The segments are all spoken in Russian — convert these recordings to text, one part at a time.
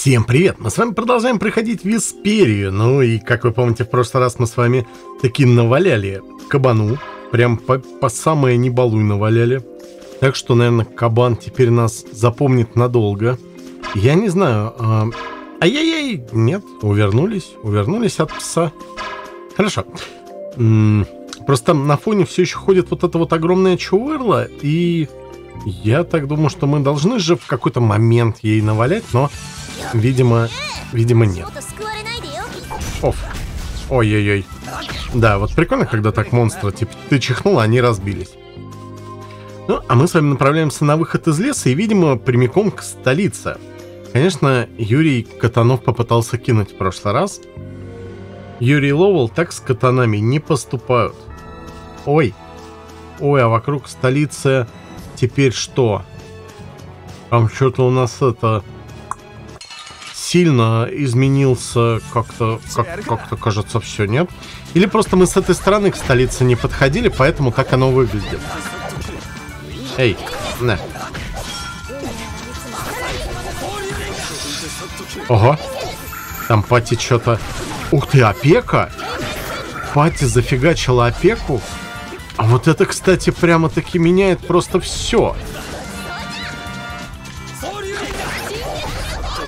Всем привет! Мы с вами продолжаем проходить Висперию. Ну и, как вы помните, в прошлый раз мы с вами таки наваляли кабану. Прям по, по самое не балуй наваляли. Так что, наверное, кабан теперь нас запомнит надолго. Я не знаю. А... Ай-яй-яй! Нет, увернулись. Увернулись от пса. Хорошо. Просто на фоне все еще ходит вот это вот огромное чувырло. И я так думаю, что мы должны же в какой-то момент ей навалять, но Видимо, видимо нет. Оф. Ой-ой-ой. Да, вот прикольно, когда так монстры, типа, ты чихнул, а они разбились. Ну, а мы с вами направляемся на выход из леса и, видимо, прямиком к столице. Конечно, Юрий Катанов попытался кинуть в прошлый раз. Юрий Ловел так с катанами не поступают. Ой. Ой, а вокруг столицы теперь что? Там что-то у нас это сильно изменился как-то, как, как-то кажется, все, нет? Или просто мы с этой стороны к столице не подходили, поэтому так оно выглядит. Эй, на. Ого. Там Пати что-то... Ух ты, опека? Пати зафигачила опеку? А вот это, кстати, прямо-таки меняет просто все.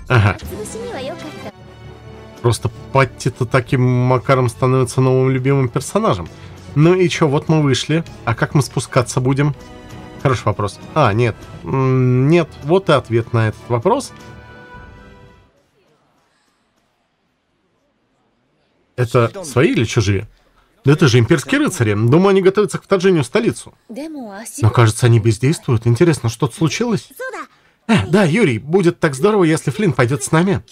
Ага. Просто Патти-то таким макаром становится новым любимым персонажем. Ну и чё, вот мы вышли. А как мы спускаться будем? Хороший вопрос. А, нет. Нет, вот и ответ на этот вопрос. Это свои или чужие? Да это же имперские рыцари. Думаю, они готовятся к вторжению в столицу. Но кажется, они бездействуют. Интересно, что-то случилось? А, да, Юрий, будет так здорово, если Флинн пойдет с нами.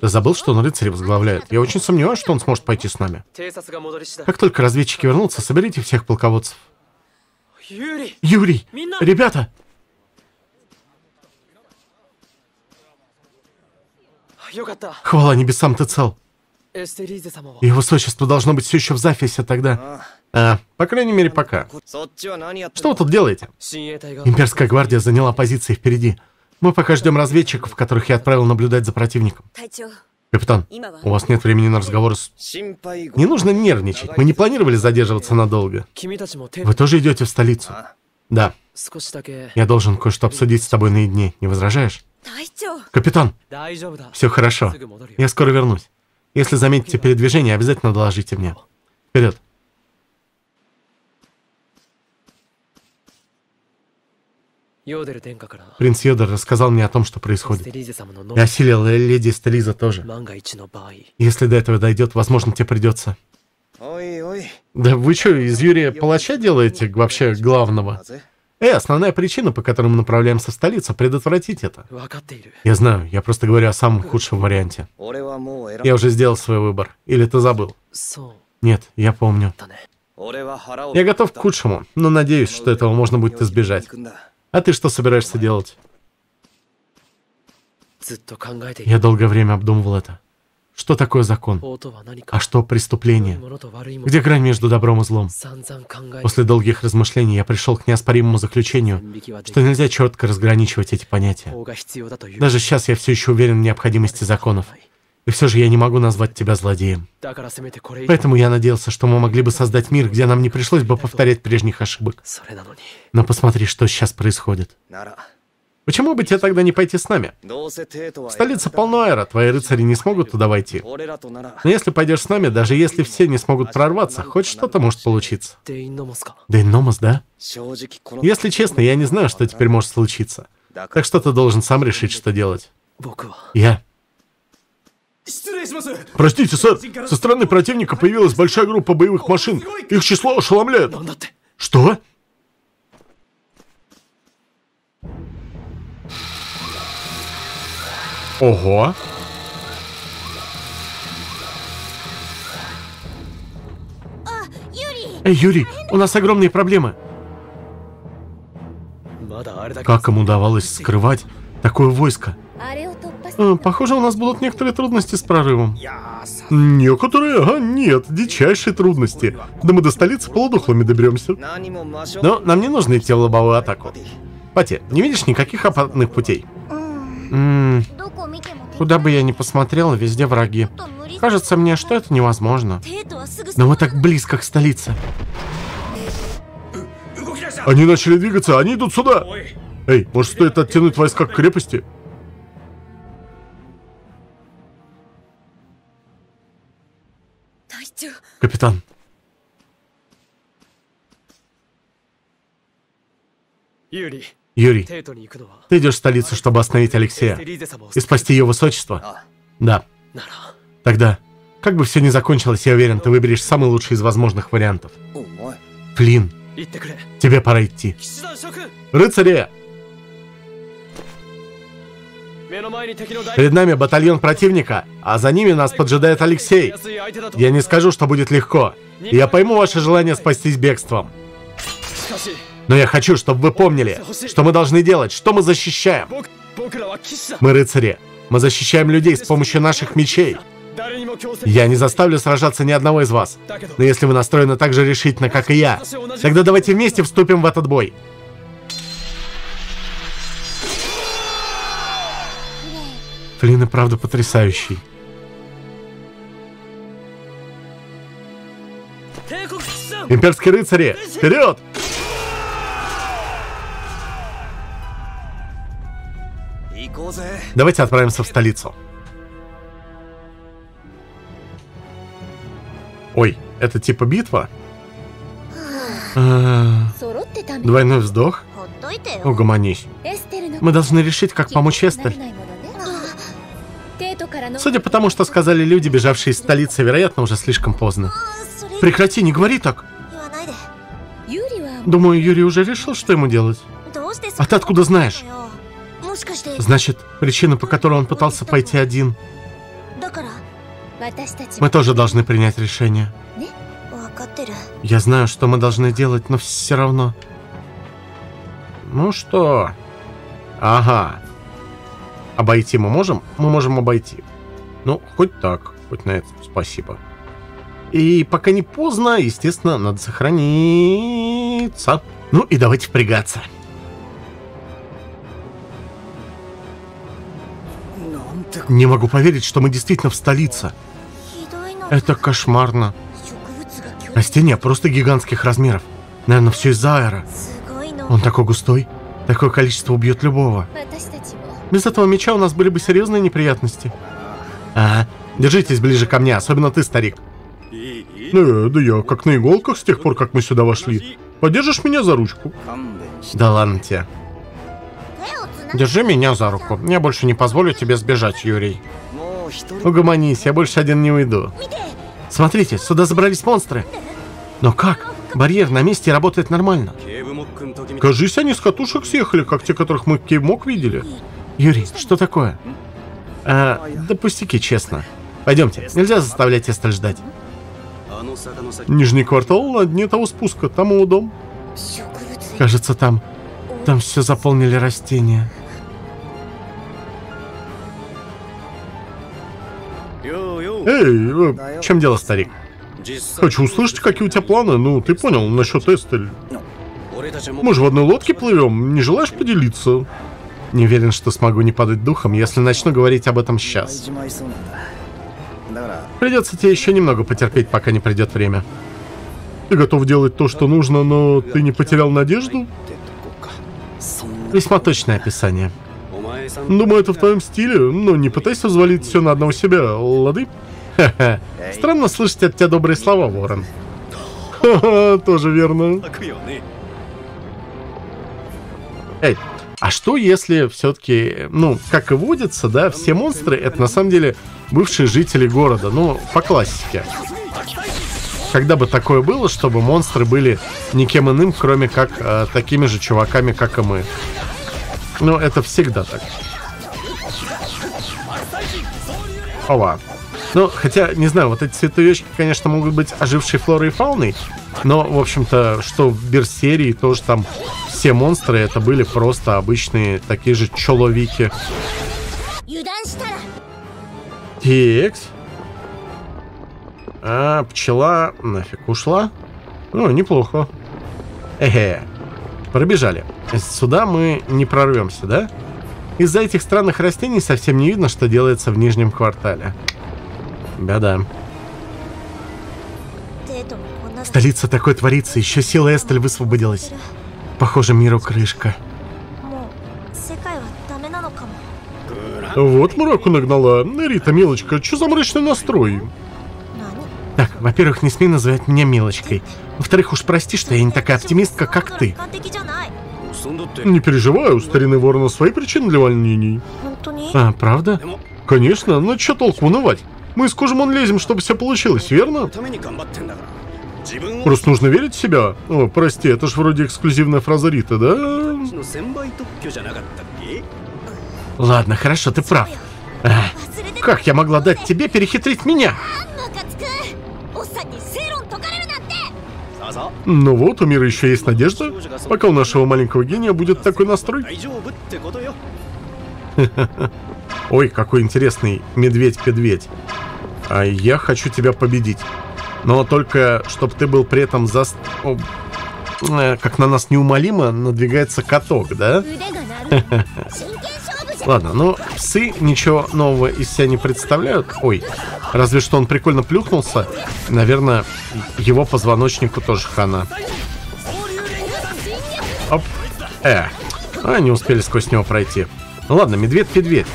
Ты забыл, что он рыцаря возглавляет? Я очень сомневаюсь, что он сможет пойти с нами. Как только разведчики вернутся, соберите всех полководцев. Юрий! Ребята! Хвала небесам, ты цел. Его высочество должно быть все еще в Зафисе тогда. А, по крайней мере, пока. Что вы тут делаете? Имперская гвардия заняла позиции впереди. Мы пока ждем разведчиков, которых я отправил наблюдать за противником. Капитан, у вас нет времени на разговор с... Не нужно нервничать. Мы не планировали задерживаться надолго. Вы тоже идете в столицу? Да. Я должен кое-что обсудить с тобой наедине. Не возражаешь? Капитан, все хорошо. Я скоро вернусь. Если заметите передвижение, обязательно доложите мне. Вперед. Принц Йодер рассказал мне о том, что происходит. И осилил леди Стелиза тоже. Если до этого дойдет, возможно, тебе придется... Да вы что, из Юрия Палача делаете вообще главного? Э, основная причина, по которой мы направляемся в столицу, предотвратить это. Я знаю, я просто говорю о самом худшем варианте. Я уже сделал свой выбор. Или ты забыл? Нет, я помню. Я готов к худшему, но надеюсь, что этого можно будет избежать. А ты что собираешься делать? Я долгое время обдумывал это. Что такое закон? А что преступление? Где грань между добром и злом? После долгих размышлений я пришел к неоспоримому заключению, что нельзя четко разграничивать эти понятия. Даже сейчас я все еще уверен в необходимости законов. И все же я не могу назвать тебя злодеем. Поэтому я надеялся, что мы могли бы создать мир, где нам не пришлось бы повторять прежних ошибок. Но посмотри, что сейчас происходит. Почему бы тебе тогда не пойти с нами? Столица полно аэро, твои рыцари не смогут туда войти. Но если пойдешь с нами, даже если все не смогут прорваться, хоть что-то может получиться. Дейномас, да? Если честно, я не знаю, что теперь может случиться. Так что ты должен сам решить, что делать. Я. Простите, сэр, со стороны противника появилась большая группа боевых машин. Их число ошеломляет. Что? Ого. Эй, Юрий, у нас огромные проблемы. Как им удавалось скрывать такое войско? А, похоже, у нас будут некоторые трудности с прорывом. Некоторые? А, нет, дичайшие трудности. Да мы до столицы полудохлыми доберемся. Но нам не нужно идти в лобовую атаку. Пати, не видишь никаких опасных путей? М Куда бы я ни посмотрел, везде враги. Кажется мне, что это невозможно. Но мы так близко к столице. Они начали двигаться, они идут сюда! Эй, может стоит оттянуть войска к крепости? капитан. Юрий, ты идешь в столицу, чтобы остановить Алексея и спасти ее высочество? Да. Тогда, как бы все ни закончилось, я уверен, ты выберешь самый лучший из возможных вариантов. Флин, тебе пора идти. Рыцари! Перед нами батальон противника, а за ними нас поджидает Алексей. Я не скажу, что будет легко. Я пойму ваше желание спастись бегством. Но я хочу, чтобы вы помнили, что мы должны делать, что мы защищаем. Мы рыцари. Мы защищаем людей с помощью наших мечей. Я не заставлю сражаться ни одного из вас. Но если вы настроены так же решительно, как и я, тогда давайте вместе вступим в этот бой. Флинн и правда потрясающий. Имперские рыцари, вперед! Давайте отправимся в столицу. Ой, это типа битва? А, двойной вздох? Угомонись. Мы должны решить, как помочь Эстель. Судя по тому, что сказали люди, бежавшие из столицы, вероятно, уже слишком поздно. Прекрати, не говори так. Думаю, Юрий уже решил, что ему делать. А ты откуда знаешь? Значит, причина, по которой он пытался пойти один. Мы тоже должны принять решение. Я знаю, что мы должны делать, но все равно. Ну что? Ага. Обойти мы можем? Мы можем обойти. Ну, хоть так, хоть на это спасибо. И пока не поздно, естественно, надо сохраниться. Ну и давайте впрягаться. Не могу поверить, что мы действительно в столице. Это кошмарно. Растение просто гигантских размеров. Наверное, все из-за аэра. Он такой густой. Такое количество убьет любого. Без этого меча у нас были бы серьезные неприятности. А, держитесь ближе ко мне, особенно ты, старик. Да, да я как на иголках с тех пор, как мы сюда вошли. Поддержишь меня за ручку? Да ладно тебе. Держи меня за руку. Я больше не позволю тебе сбежать, Юрий. Угомонись, я больше один не уйду. Смотрите, сюда забрались монстры. Но как? Барьер на месте работает нормально. Кажись, они с катушек съехали, как те, которых мы Кеймок видели. Юрий, что такое? А, да пустяки, честно. Пойдемте, нельзя заставлять Эстель ждать. Нижний квартал на дне того спуска, там его дом. Кажется, там... Там все заполнили растения. Эй, в чем дело, старик? Хочу услышать, какие у тебя планы. Ну, ты понял, насчет Эстель. Мы же в одной лодке плывем, не желаешь поделиться? Не уверен, что смогу не падать духом, если начну говорить об этом сейчас. Придется тебе еще немного потерпеть, пока не придет время. Ты готов делать то, что нужно, но ты не потерял надежду? Весьма точное описание. Думаю, это в твоем стиле, но не пытайся взвалить все на одного себя, лады? Ха-ха. Странно слышать от тебя добрые слова, Ворон. Ха-ха, тоже верно. Эй, а что если все-таки, ну, как и водится, да, все монстры это на самом деле бывшие жители города, ну, по классике. Когда бы такое было, чтобы монстры были никем иным, кроме как э, такими же чуваками, как и мы. Ну, это всегда так. Ова. Ну, хотя, не знаю, вот эти цветовечки, конечно, могут быть ожившей флорой и фауной, но, в общем-то, что в Берсерии тоже там все монстры это были просто обычные такие же человики. Текс. А, пчела нафиг ушла. Ну, неплохо. Эхе. Пробежали. Сюда мы не прорвемся, да? Из-за этих странных растений совсем не видно, что делается в нижнем квартале. Беда. Да столице такое творится. Еще сила Эстель высвободилась. Похоже, миру крышка. Вот Мураку нагнала. Рита, милочка, что за мрачный настрой? Так, во-первых, не смей называть меня мелочкой. Во-вторых, уж прости, что я не такая оптимистка, как ты. Не переживай, у старины ворона свои причины для волнений. А, правда? Конечно, но что толку унывать? Мы с Кожемон лезем, чтобы все получилось, верно? Просто нужно верить в себя. О, прости, это ж вроде эксклюзивная фраза Рита, да? Ладно, хорошо, ты прав. А, как я могла дать тебе перехитрить меня? Ну вот, у мира еще есть надежда, пока у нашего маленького гения будет такой настрой. Ой, какой интересный медведь-педведь. А я хочу тебя победить но только чтобы ты был при этом за... Э, как на нас неумолимо надвигается каток, да? Ладно, ну, псы ничего нового из себя не представляют. Ой, разве что он прикольно плюхнулся. Наверное, его позвоночнику тоже хана. Оп. Э. А, не успели сквозь него пройти. Ну ладно, медведь-медведь.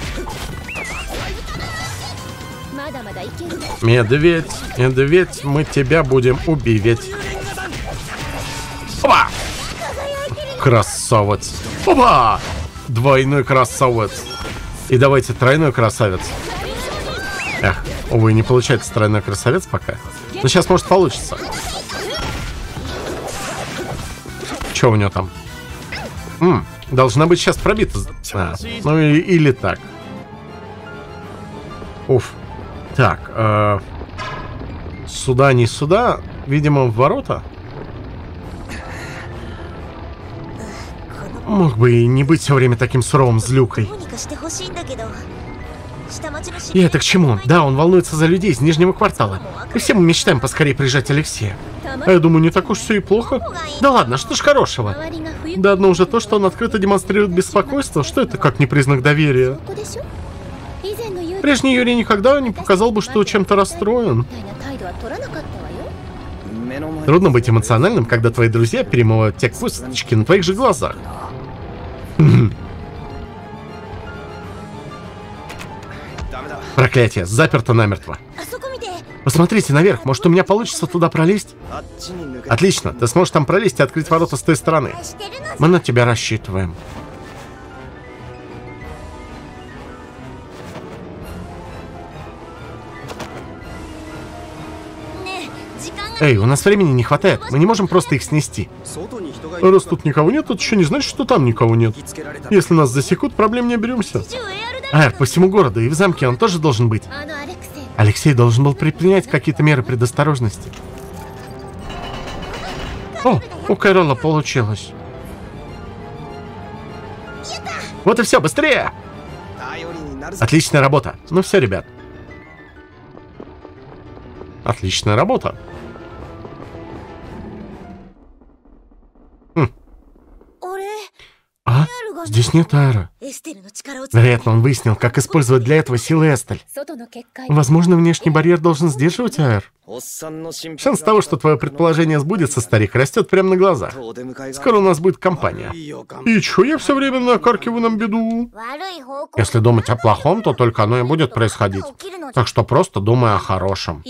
Медведь, медведь, мы тебя будем убивать. Опа! Красавец. Опа! Двойной красавец. И давайте тройной красавец. Эх, увы, не получается тройной красавец пока. Но сейчас может получится. Что у него там? М, должна быть сейчас пробита. А, ну и- или так. Уф. Так, э, сюда, не сюда. Видимо, в ворота. Мог бы и не быть все время таким суровым злюкой. И это к чему? Да, он волнуется за людей из нижнего квартала. И все мы мечтаем поскорее приезжать, Алексея. А я думаю, не так уж все и плохо. Да ладно, что ж хорошего? Да одно уже то, что он открыто демонстрирует беспокойство, что это как не признак доверия. Прежний Юрий никогда не показал бы, что чем-то расстроен. Трудно быть эмоциональным, когда твои друзья перемывают те косточки на твоих же глазах. Проклятие, заперто намертво. Посмотрите наверх, может у меня получится туда пролезть? Отлично, ты сможешь там пролезть и открыть ворота с той стороны. Мы на тебя рассчитываем. Эй, у нас времени не хватает. Мы не можем просто их снести. Раз тут никого нет, это еще не значит, что там никого нет. Если нас засекут, проблем не оберемся. Эр а, по всему городу, и в замке он тоже должен быть. Алексей должен был предпринять какие-то меры предосторожности. О, у Кэрола получилось. Вот и все, быстрее! Отличная работа. Ну все, ребят. Отличная работа. М-м-м. Здесь нет Айра. Вероятно, он выяснил, как использовать для этого силы Эстель. Возможно, внешний барьер должен сдерживать Айр. Шанс того, что твое предположение сбудется, старик, растет прямо на глазах. Скоро у нас будет компания. И чё я все время накаркиваю нам беду? Если думать о плохом, то только оно и будет происходить. Так что просто думай о хорошем.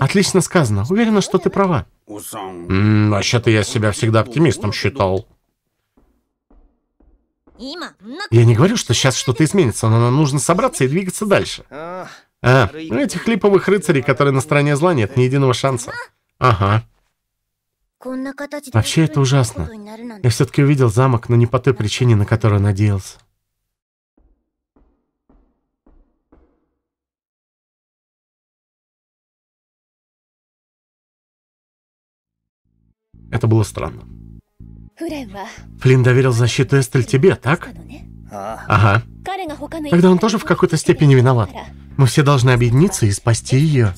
Отлично сказано. Уверена, что ты права. Вообще-то я себя всегда оптимистом считал. Я не говорю, что сейчас что-то изменится, но нам нужно собраться и двигаться дальше. А, а ну этих липовых рыцарей, которые на стороне зла, нет ни единого шанса. Ага. Вообще это ужасно. Я все-таки увидел замок, но не по той причине, на которую надеялся. Это было странно. Флинн доверил защиту Эстель тебе, так? А. Ага. Тогда он тоже в какой-то степени виноват. Мы все должны объединиться и спасти ее.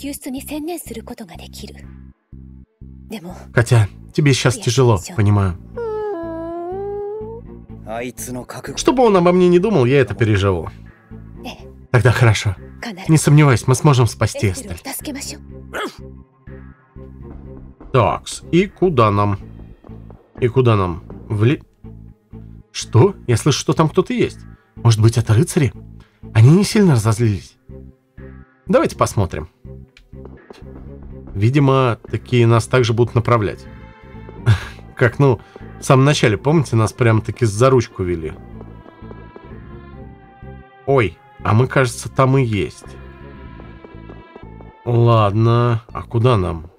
Хотя, тебе сейчас тяжело, понимаю. Что бы он обо мне не думал, я это переживу. Тогда хорошо. Не сомневайся, мы сможем спасти Эстель. Такс, и куда нам? И куда нам? Вли... Что? Я слышу, что там кто-то есть. Может быть, это рыцари? Они не сильно разозлились. Давайте посмотрим. Видимо, такие нас также будут направлять. Как, ну, в самом начале, помните, нас прям-таки за ручку вели? Ой, а мы, кажется, там и есть. Ладно, а куда нам?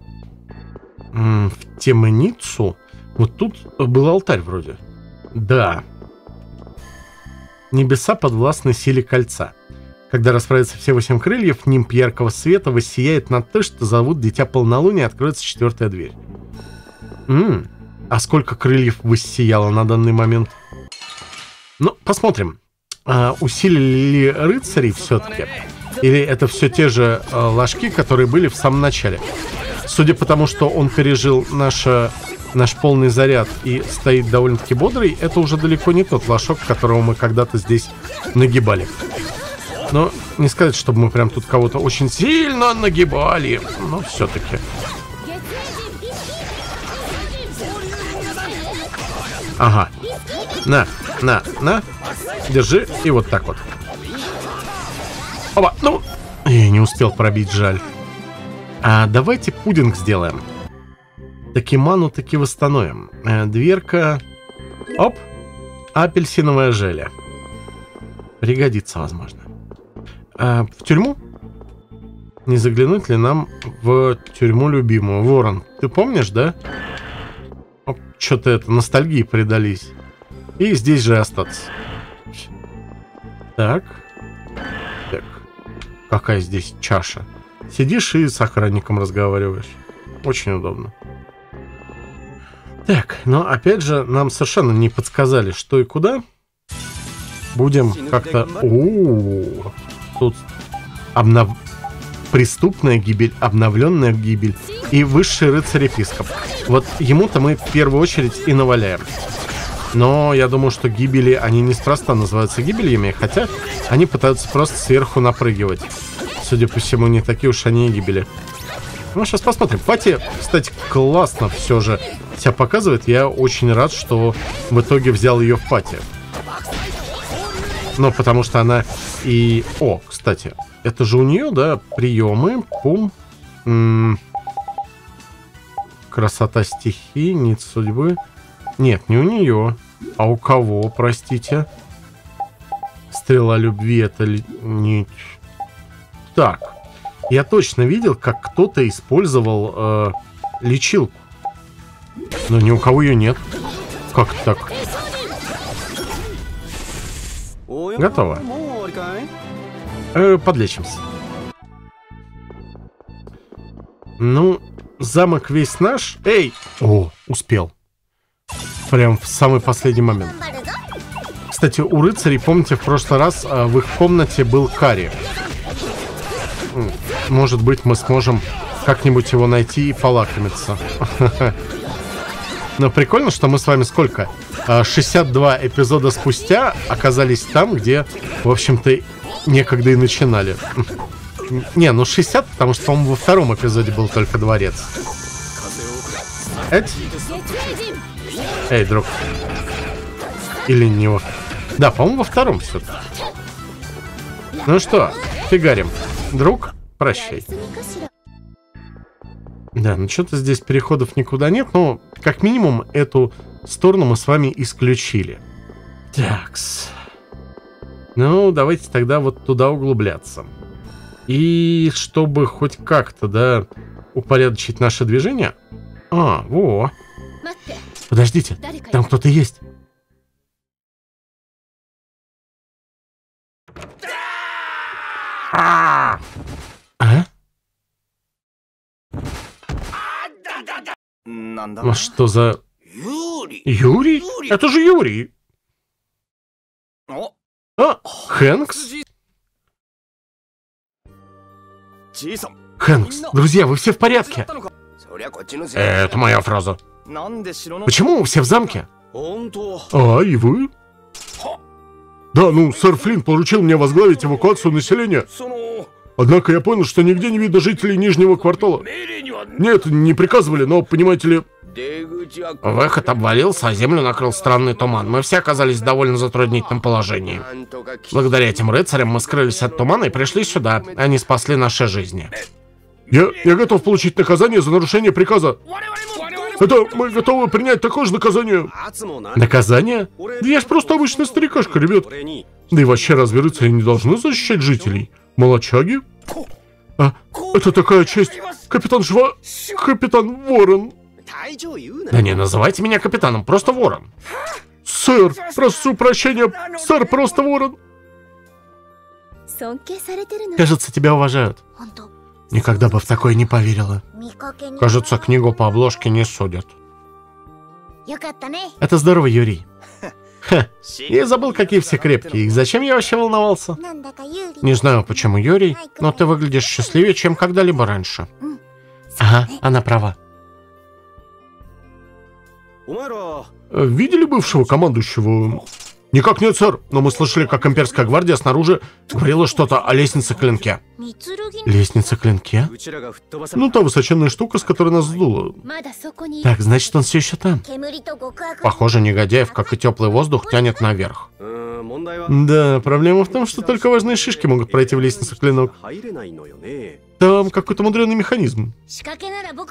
М, в темницу? Вот тут был алтарь вроде. Да. Небеса подвластны силе кольца. Когда расправятся все восемь крыльев, нимб яркого света воссияет над той, что зовут Дитя Полнолуния, откроется четвертая дверь. М, А сколько крыльев воссияло на данный момент? Ну, посмотрим. А, усилили ли рыцарей все-таки? Или это все те же э, ложки, которые были в самом начале? Судя по тому, что он пережил наше, наш полный заряд и стоит довольно-таки бодрый, это уже далеко не тот лошок, которого мы когда-то здесь нагибали. Но не сказать, чтобы мы прям тут кого-то очень сильно нагибали. Но все-таки. Ага. На, на, на. Держи. И вот так вот. Оба, ну. Я не успел пробить, жаль. А давайте пудинг сделаем. Таки ману таки восстановим. Э, дверка. Оп. Апельсиновое желе. Пригодится, возможно. А, в тюрьму? Не заглянуть ли нам в тюрьму любимую? Ворон, ты помнишь, да? Что-то это, ностальгии предались. И здесь же остаться. Так. Так. Какая здесь чаша? Сидишь и с охранником разговариваешь. Очень удобно. Так, но опять же, нам совершенно не подсказали, что и куда. Будем как-то... О, Тут обнов... преступная гибель, обновленная гибель и высший рыцарь-епископ. Вот ему-то мы в первую очередь и наваляем. Но я думаю, что гибели, они неспроста называются гибельями, хотя они пытаются просто сверху напрыгивать. Судя по всему, не такие уж они и гибели. Ну, сейчас посмотрим. Пати, кстати, классно все же себя показывает. Я очень рад, что в итоге взял ее в пати. Ну, потому что она и... О, кстати, это же у нее, да, приемы. Пум. М -м Красота стихий, нить судьбы. Нет, не у нее. А у кого, простите? Стрела любви это ли... не... Так. Я точно видел, как кто-то использовал э, лечилку. Но ни у кого ее нет. Как так? Готово. Э, подлечимся. Ну, замок весь наш. Эй! О, успел. Прям в самый последний момент. Кстати, у рыцарей, помните, в прошлый раз а, в их комнате был Кари. Может быть, мы сможем как-нибудь его найти и полакомиться. Но прикольно, что мы с вами сколько? 62 эпизода спустя оказались там, где, в общем-то, некогда и начинали. Не, ну 60, потому что, по-моему, во втором эпизоде был только дворец. Эть? Эй, друг. Или не во... Да, по-моему, во втором все -таки. Ну что, фигарим. Друг, прощай. Да, ну что-то здесь переходов никуда нет, но как минимум эту сторону мы с вами исключили. Такс. Ну, давайте тогда вот туда углубляться. И чтобы хоть как-то, да, упорядочить наше движение... А, во. Подождите, там кто-то есть. А? Ну что за... Юрий? Это же Юрий. А, Хэнкс? Хэнкс, друзья, вы все в порядке? Это моя фраза. Почему все в замке? А, и вы? Да, ну, сэр Флинт поручил мне возглавить эвакуацию населения. Однако я понял, что нигде не видно жителей нижнего квартала. Нет, не приказывали, но, понимаете ли... Выход обвалился, а землю накрыл странный туман. Мы все оказались в довольно затруднительном положении. Благодаря этим рыцарям мы скрылись от тумана и пришли сюда. Они спасли наши жизни. Я, я готов получить наказание за нарушение приказа. Это мы готовы принять такое же наказание. Наказание? Да я ж просто обычный старикашка, ребят. Да и вообще, разве рыцари не должны защищать жителей? Молочаги? А, это такая честь. Капитан Жва... Капитан Ворон. Да не называйте меня капитаном, просто Ворон. Сэр, прошу прощения, сэр, просто Ворон. Кажется, тебя уважают. Никогда бы в такое не поверила. Кажется, книгу по обложке не судят. Это здорово, Юрий. Ха, я забыл, какие все крепкие. И зачем я вообще волновался? Не знаю, почему, Юрий, но ты выглядишь счастливее, чем когда-либо раньше. Ага, она права. Э, видели бывшего командующего «Никак нет, сэр, но мы слышали, как имперская гвардия снаружи говорила что-то о лестнице-клинке». «Лестница-клинке?» «Ну, та высоченная штука, с которой нас сдуло». «Так, значит, он все еще там». «Похоже, негодяев, как и теплый воздух, тянет наверх». Да, проблема в том, что только важные шишки могут пройти в лестницу клинок. Там какой-то мудреный механизм.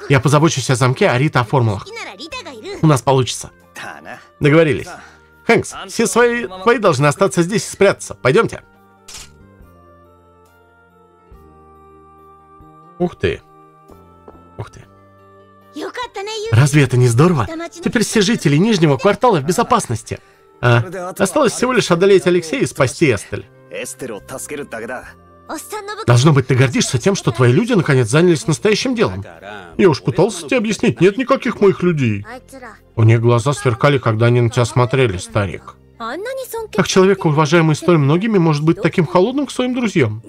Я позабочусь о замке, а Рита о формулах. У нас получится. Договорились. Хэнкс, все свои твои должны остаться здесь и спрятаться. Пойдемте. Ух ты. Ух ты. Разве это не здорово? Теперь все жители Нижнего квартала в безопасности. А, осталось всего лишь одолеть Алексея и спасти Эстель. Должно быть, ты гордишься тем, что твои люди наконец занялись настоящим делом. Я уж пытался тебе объяснить, нет никаких моих людей. У них глаза сверкали, когда они на тебя смотрели, старик. Как человек, уважаемый столь многими, может быть таким холодным к своим друзьям?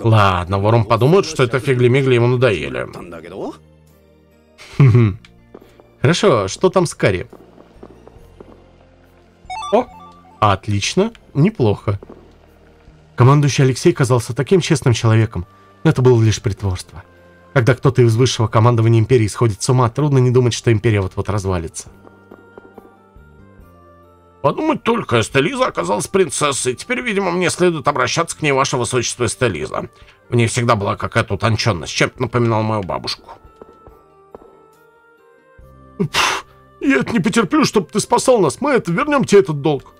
Ладно, вором подумают, что это фигли-мигли ему надоели. Хорошо, что там с Карри? О, отлично, неплохо. Командующий Алексей казался таким честным человеком, но это было лишь притворство. Когда кто-то из высшего командования Империи сходит с ума, трудно не думать, что Империя вот-вот развалится. Подумать только, Эстелиза оказалась принцессой. Теперь, видимо, мне следует обращаться к ней, ваше высочество Эстелиза. В ней всегда была какая-то утонченность, чем-то напоминал мою бабушку. Я это не потерплю, чтобы ты спасал нас. Мы это вернем тебе этот долг.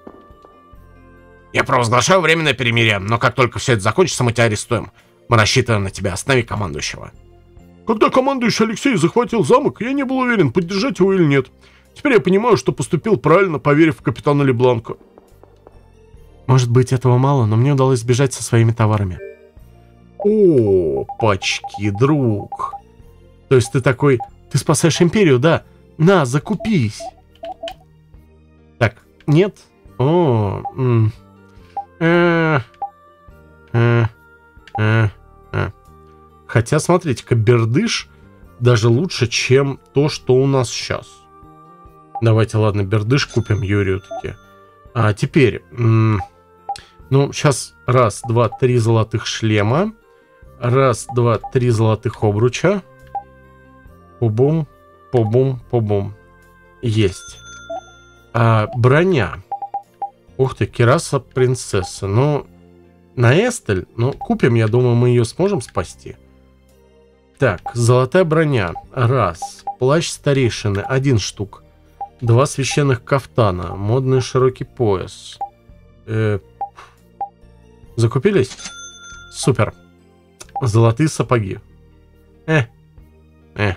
Я провозглашаю временное перемирие, но как только все это закончится, мы тебя арестуем. Мы рассчитываем на тебя. Останови командующего. Когда командующий Алексей захватил замок, я не был уверен, поддержать его или нет. Теперь я понимаю, что поступил правильно, поверив в капитана Лебланка. Может быть, этого мало, но мне удалось сбежать со своими товарами. О, пачки, друг. То есть ты такой... Ты спасаешь империю, да? На, закупись. Так, нет? О, м. Э. Хотя, смотрите-ка, бердыш даже лучше, чем то, что у нас сейчас. Давайте, ладно, бердыш купим Юрию таки. А теперь, ну, сейчас раз, два, три золотых шлема. Раз, два, три золотых обруча. Пубум, пубум, пубум. Есть. А, броня. Ух ты, кераса принцессы. Ну, на Эстель, ну, купим, я думаю, мы ее сможем спасти. Так, золотая броня. Раз. Плащ старейшины. Один штук. Два священных кафтана. Модный широкий пояс. Э, закупились? Супер. Золотые сапоги. Э. Э.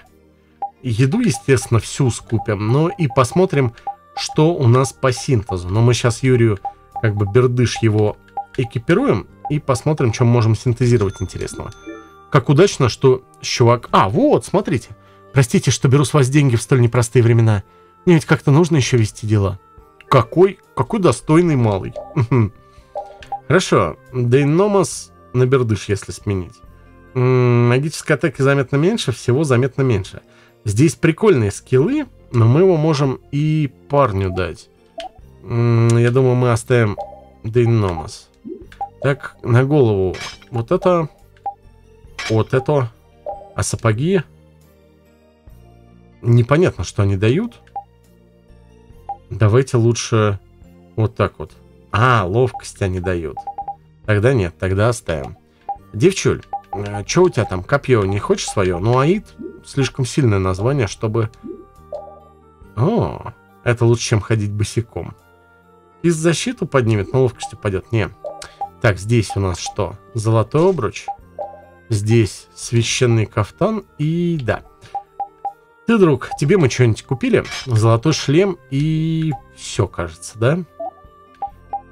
Еду, естественно, всю скупим, но и посмотрим, что у нас по синтезу. Но мы сейчас Юрию, как бы, бердыш его экипируем и посмотрим, мы можем синтезировать интересного. Как удачно, что чувак... А, вот, смотрите. Простите, что беру с вас деньги в столь непростые времена. Мне ведь как-то нужно еще вести дела. Какой, какой достойный малый. Хорошо. Дейномас на бердыш, если сменить. М, Магической атаки заметно меньше, всего заметно меньше. Здесь прикольные скиллы, но мы его можем и парню дать. Я думаю, мы оставим Дейномас. Так, на голову. Вот это. Вот это. А сапоги? Непонятно, что они дают. Давайте лучше вот так вот. А, ловкость они дают. Тогда нет, тогда оставим. Девчуль, а что у тебя там, копье не хочешь свое? Ну, Аид слишком сильное название, чтобы... О, это лучше, чем ходить босиком. Из защиту поднимет, но ловкость упадет. Не. Так, здесь у нас что? Золотой обруч. Здесь священный кафтан и да. Ты, друг, тебе мы что-нибудь купили? Золотой шлем и все, кажется, да?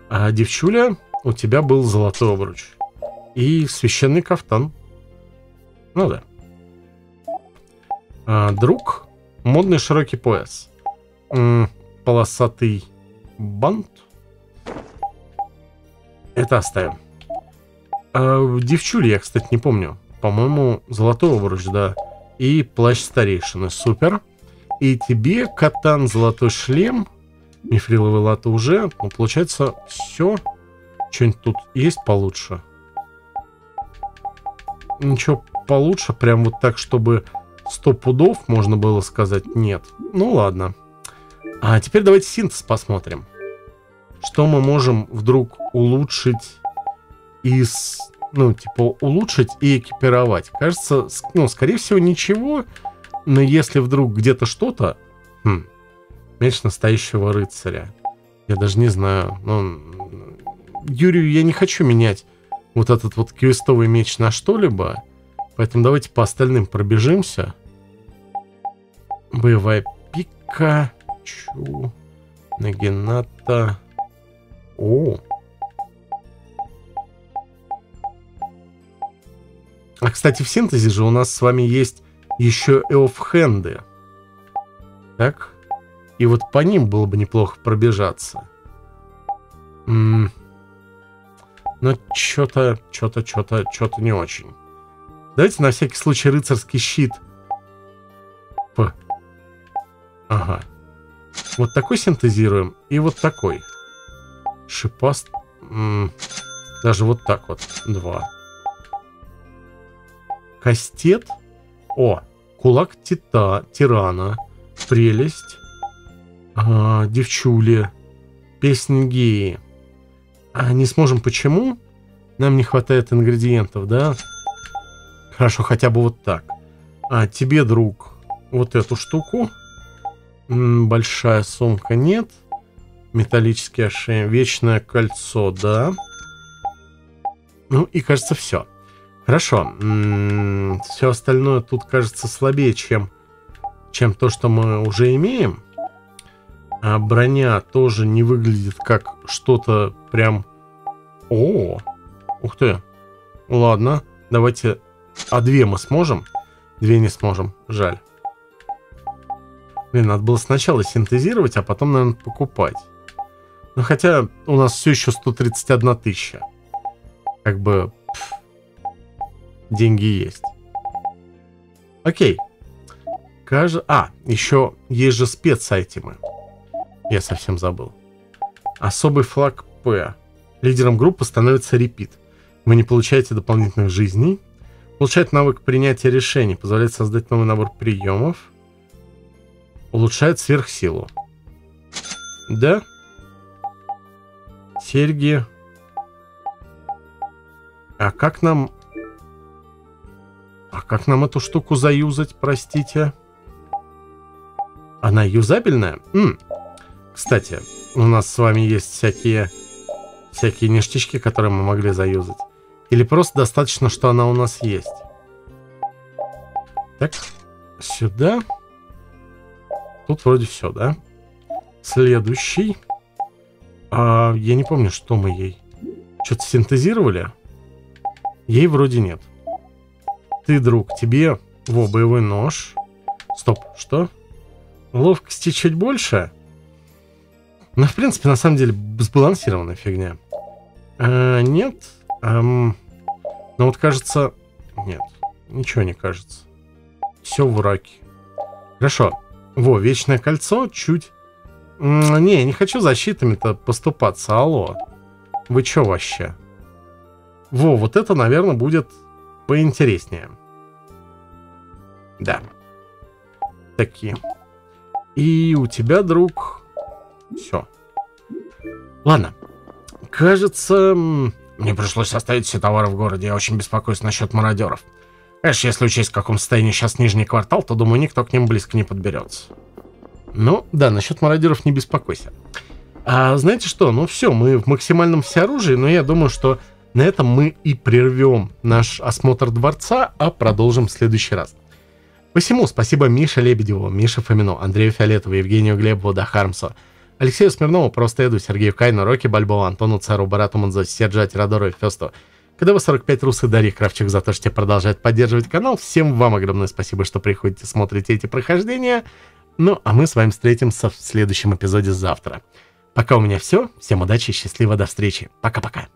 А девчуля, у тебя был золотой обруч. И священный кафтан. Ну да. А, друг, модный широкий пояс. Полосатый бант. Это оставим. А, девчули я, кстати, не помню. По-моему, золотой обруч, да. И плащ старейшины. Супер. И тебе катан золотой шлем. Мифриловый лата уже. Ну, получается, все. Что-нибудь тут есть получше? Ничего получше, прям вот так, чтобы 100 пудов можно было сказать нет. Ну ладно. А теперь давайте синтез посмотрим. Что мы можем вдруг улучшить из... Ну, типа, улучшить и экипировать. Кажется, ну, скорее всего, ничего. Но если вдруг где-то что-то... Хм, меч настоящего рыцаря. Я даже не знаю. Ну, Юрию я не хочу менять вот этот вот квестовый меч на что-либо. Поэтому давайте по остальным пробежимся. Боевая пика. Чу. Нагината. О. А, кстати, в синтезе же у нас с вами есть еще элфхенды. Так. И вот по ним было бы неплохо пробежаться. М Но что-то, что-то, что-то, что-то не очень. Давайте на всякий случай рыцарский щит. П. Ага. Вот такой синтезируем и вот такой. Шипаст... М даже вот так вот. Два. Кастет. О, кулак тита, тирана. Прелесть. А, девчули. Песни геи. А не сможем почему? Нам не хватает ингредиентов, да? Хорошо, хотя бы вот так. А тебе, друг, вот эту штуку. Большая сумка нет. Металлический ошейник. Вечное кольцо, да. Ну и кажется все. Хорошо. Все остальное тут кажется слабее, чем, чем то, что мы уже имеем. А броня тоже не выглядит как что-то прям... О, ух ты. Ладно, давайте... А две мы сможем? Две не сможем, жаль. Блин, надо было сначала синтезировать, а потом, наверное, покупать. Ну, хотя у нас все еще 131 тысяча. Как бы... Пф, деньги есть. Окей. Каже... А, еще есть же спецайтемы. Я совсем забыл. Особый флаг П. Лидером группы становится репит. Вы не получаете дополнительных жизней. Улучшает навык принятия решений. Позволяет создать новый набор приемов. Улучшает сверхсилу. Да? Серьги. А как нам... А как нам эту штуку заюзать, простите? Она юзабельная? М кстати, у нас с вами есть всякие, всякие ништячки, которые мы могли заюзать. Или просто достаточно, что она у нас есть. Так, сюда. Тут вроде все, да? Следующий. А, я не помню, что мы ей. Что-то синтезировали? Ей вроде нет. Ты, друг, тебе... Во, боевой нож. Стоп, что? Ловкости чуть больше? Ну, в принципе, на самом деле, сбалансированная фигня. А, нет. Эм, ну вот кажется... Нет, ничего не кажется. Все в раке. Хорошо. Во, вечное кольцо чуть... Не, не хочу защитами-то поступаться, алло. Вы чё вообще? Во, вот это, наверное, будет поинтереснее. Да. Такие. И у тебя, друг... Все. Ладно. Кажется, мне пришлось оставить все товары в городе. Я очень беспокоюсь насчет мародеров. Конечно, если учесть, в каком состоянии сейчас нижний квартал, то, думаю, никто к ним близко не подберется. Ну, да, насчет мародеров не беспокойся. А знаете что, ну все, мы в максимальном всеоружии, но я думаю, что на этом мы и прервем наш осмотр дворца, а продолжим в следующий раз. Посему спасибо Мише Лебедеву, Мише Фомину, Андрею Фиолетову, Евгению Глебову, Дахармсу, Алексею Смирнову, Просто Эду, Сергею Кайну, Роки Бальбоа, Антону Цару, Барату Манзо, Серджа Тирадору и Фесту, КДВ-45 Рус и Дарья Кравчук за то, что продолжают поддерживать канал. Всем вам огромное спасибо, что приходите, смотрите эти прохождения. Ну, а мы с вами встретимся в следующем эпизоде завтра. Пока у меня все. Всем удачи, счастливо, до встречи. Пока-пока.